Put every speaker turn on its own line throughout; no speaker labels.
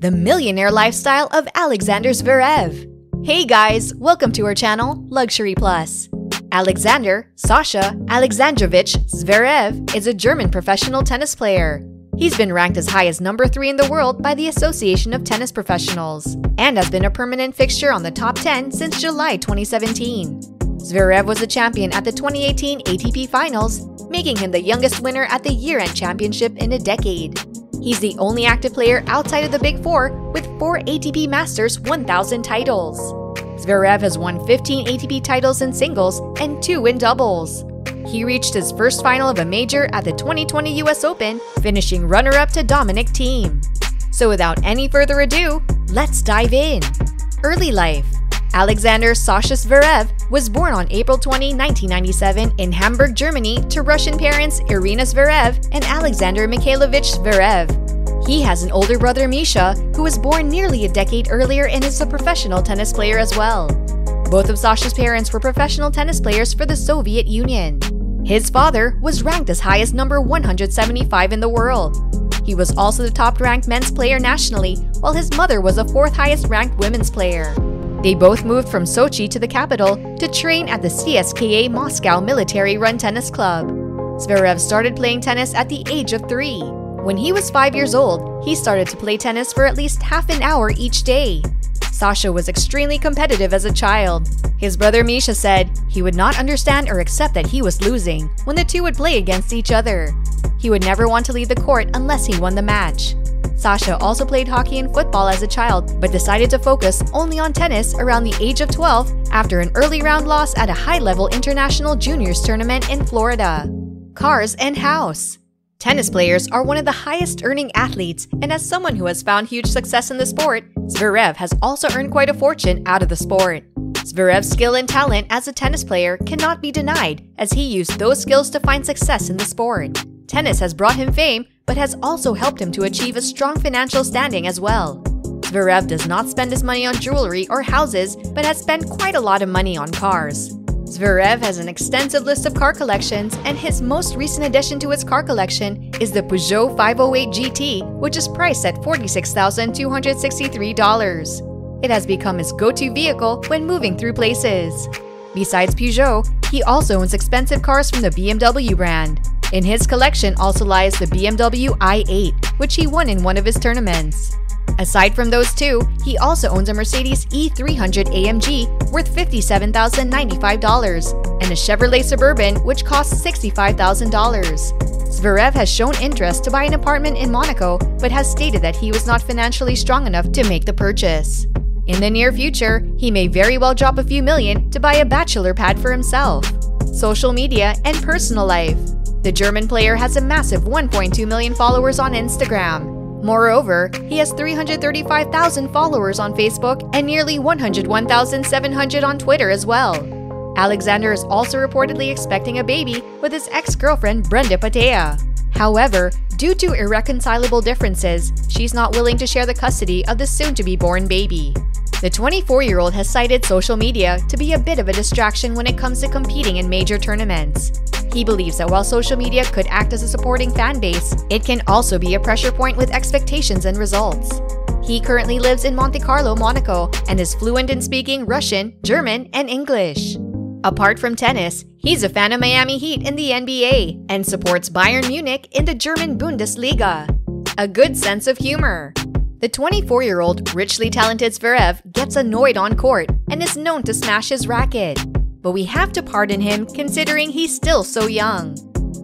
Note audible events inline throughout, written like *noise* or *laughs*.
The millionaire lifestyle of Alexander Zverev. Hey guys, welcome to our channel, Luxury Plus. Alexander Sasha Alexandrovich Zverev is a German professional tennis player. He's been ranked as high as number 3 in the world by the Association of Tennis Professionals and has been a permanent fixture on the top 10 since July 2017. Zverev was a champion at the 2018 ATP Finals, making him the youngest winner at the year-end championship in a decade. He's the only active player outside of the Big Four with 4 ATP Masters 1000 titles. Zverev has won 15 ATP titles in singles and 2 in doubles. He reached his first final of a major at the 2020 US Open, finishing runner-up to Dominic Thiem. So without any further ado, let's dive in. Early life Alexander Sasha Zverev was born on April 20, 1997 in Hamburg, Germany to Russian parents Irina Zverev and Alexander Mikhailovich Zverev. He has an older brother Misha, who was born nearly a decade earlier and is a professional tennis player as well. Both of Sasha's parents were professional tennis players for the Soviet Union. His father was ranked as high as number 175 in the world. He was also the top ranked men's player nationally, while his mother was the fourth highest ranked women's player. They both moved from Sochi to the capital to train at the CSKA Moscow Military Run Tennis Club. Zverev started playing tennis at the age of three. When he was five years old, he started to play tennis for at least half an hour each day. Sasha was extremely competitive as a child. His brother Misha said he would not understand or accept that he was losing when the two would play against each other. He would never want to leave the court unless he won the match. Sasha also played hockey and football as a child, but decided to focus only on tennis around the age of 12 after an early round loss at a high level international juniors tournament in Florida. Cars and House Tennis players are one of the highest earning athletes, and as someone who has found huge success in the sport, Zverev has also earned quite a fortune out of the sport. Zverev's skill and talent as a tennis player cannot be denied, as he used those skills to find success in the sport. Tennis has brought him fame, but has also helped him to achieve a strong financial standing as well. Zverev does not spend his money on jewelry or houses, but has spent quite a lot of money on cars. Zverev has an extensive list of car collections, and his most recent addition to his car collection is the Peugeot 508 GT, which is priced at $46,263. It has become his go-to vehicle when moving through places. Besides Peugeot, he also owns expensive cars from the BMW brand. In his collection also lies the BMW i8, which he won in one of his tournaments. Aside from those two, he also owns a Mercedes E300 AMG worth $57,095 and a Chevrolet Suburban which costs $65,000. Zverev has shown interest to buy an apartment in Monaco but has stated that he was not financially strong enough to make the purchase. In the near future, he may very well drop a few million to buy a bachelor pad for himself. Social media and personal life the German player has a massive 1.2 million followers on Instagram. Moreover, he has 335,000 followers on Facebook and nearly 101,700 on Twitter as well. Alexander is also reportedly expecting a baby with his ex-girlfriend Brenda Patea. However, due to irreconcilable differences, she's not willing to share the custody of the soon-to-be born baby. The 24-year-old has cited social media to be a bit of a distraction when it comes to competing in major tournaments. He believes that while social media could act as a supporting fan base, it can also be a pressure point with expectations and results. He currently lives in Monte Carlo, Monaco, and is fluent in speaking Russian, German, and English. Apart from tennis, he's a fan of Miami Heat in the NBA and supports Bayern Munich in the German Bundesliga. A good sense of humor. The 24 year old, richly talented Zverev gets annoyed on court and is known to smash his racket but we have to pardon him considering he's still so young.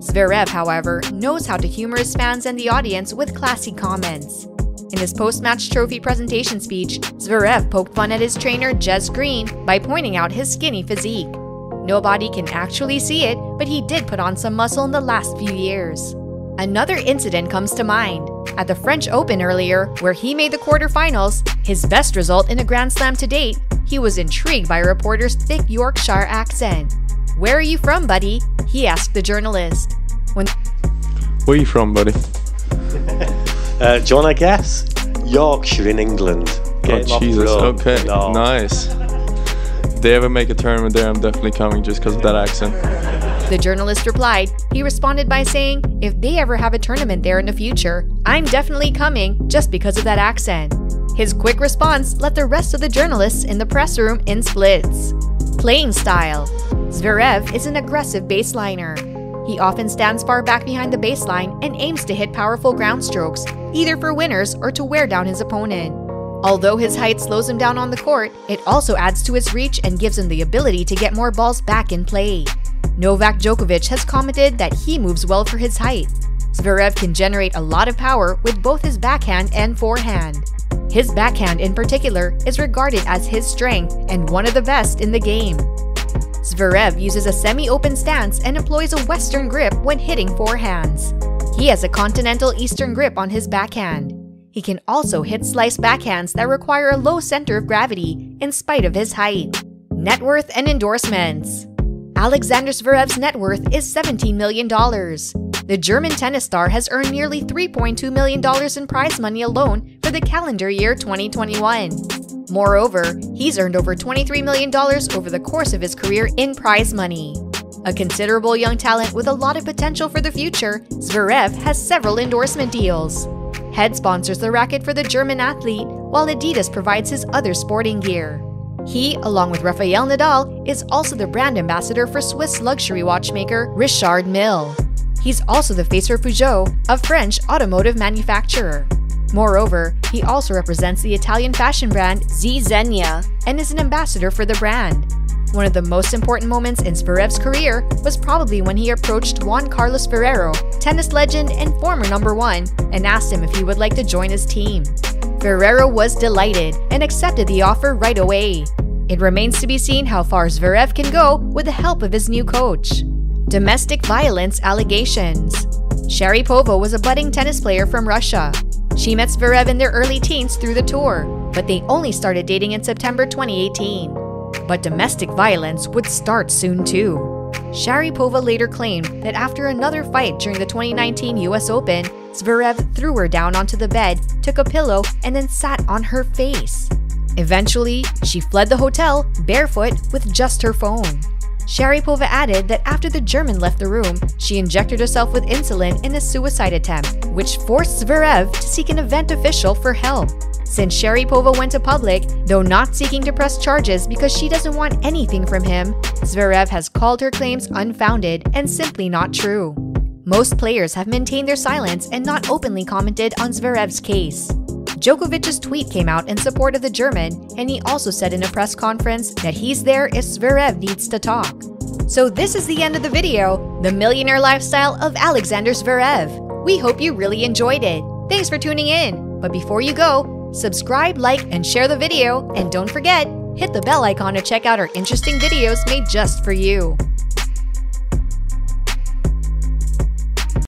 Zverev, however, knows how to humor his fans and the audience with classy comments. In his post-match trophy presentation speech, Zverev poked fun at his trainer Jez Green by pointing out his skinny physique. Nobody can actually see it, but he did put on some muscle in the last few years. Another incident comes to mind. At the French Open earlier, where he made the quarterfinals, his best result in a Grand Slam to date, he was intrigued by a reporter's thick Yorkshire accent. Where are you from, buddy? He asked the journalist.
When Where are you from, buddy? *laughs*
uh, John, I guess? Yorkshire in England.
oh, Jesus. Okay. No. Nice. If *laughs* they ever make a tournament there, I'm definitely coming just because of that accent.
The journalist replied, he responded by saying, If they ever have a tournament there in the future, I'm definitely coming just because of that accent. His quick response left the rest of the journalists in the press room in splits. Playing style Zverev is an aggressive baseliner. He often stands far back behind the baseline and aims to hit powerful ground strokes, either for winners or to wear down his opponent. Although his height slows him down on the court, it also adds to his reach and gives him the ability to get more balls back in play. Novak Djokovic has commented that he moves well for his height. Zverev can generate a lot of power with both his backhand and forehand. His backhand in particular is regarded as his strength and one of the best in the game. Zverev uses a semi-open stance and employs a western grip when hitting forehands. He has a continental eastern grip on his backhand. He can also hit slice backhands that require a low center of gravity in spite of his height. Net worth and endorsements Alexander Zverev's net worth is $17 million. The German tennis star has earned nearly $3.2 million in prize money alone for the calendar year 2021. Moreover, he's earned over $23 million over the course of his career in prize money. A considerable young talent with a lot of potential for the future, Zverev has several endorsement deals. Head sponsors the racket for the German athlete, while Adidas provides his other sporting gear. He, along with Rafael Nadal, is also the brand ambassador for Swiss luxury watchmaker Richard Mille. He's also the face for Peugeot, a French automotive manufacturer. Moreover, he also represents the Italian fashion brand Z Zegna and is an ambassador for the brand. One of the most important moments in Zverev's career was probably when he approached Juan Carlos Ferrero, tennis legend and former number one, and asked him if he would like to join his team. Ferrero was delighted and accepted the offer right away. It remains to be seen how far Zverev can go with the help of his new coach. Domestic violence allegations. Sharipova was a budding tennis player from Russia. She met Zverev in their early teens through the tour, but they only started dating in September 2018. But domestic violence would start soon too. Sharipova later claimed that after another fight during the 2019 US Open, Zverev threw her down onto the bed, took a pillow, and then sat on her face. Eventually, she fled the hotel barefoot with just her phone. Sharipova added that after the German left the room, she injected herself with insulin in a suicide attempt, which forced Zverev to seek an event official for help. Since Sharipova went to public, though not seeking to press charges because she doesn't want anything from him, Zverev has called her claims unfounded and simply not true. Most players have maintained their silence and not openly commented on Zverev's case. Djokovic's tweet came out in support of the German, and he also said in a press conference that he's there if Zverev needs to talk. So this is the end of the video, the millionaire lifestyle of Alexander Zverev. We hope you really enjoyed it. Thanks for tuning in. But before you go, subscribe, like, and share the video, and don't forget, hit the bell icon to check out our interesting videos made just for you.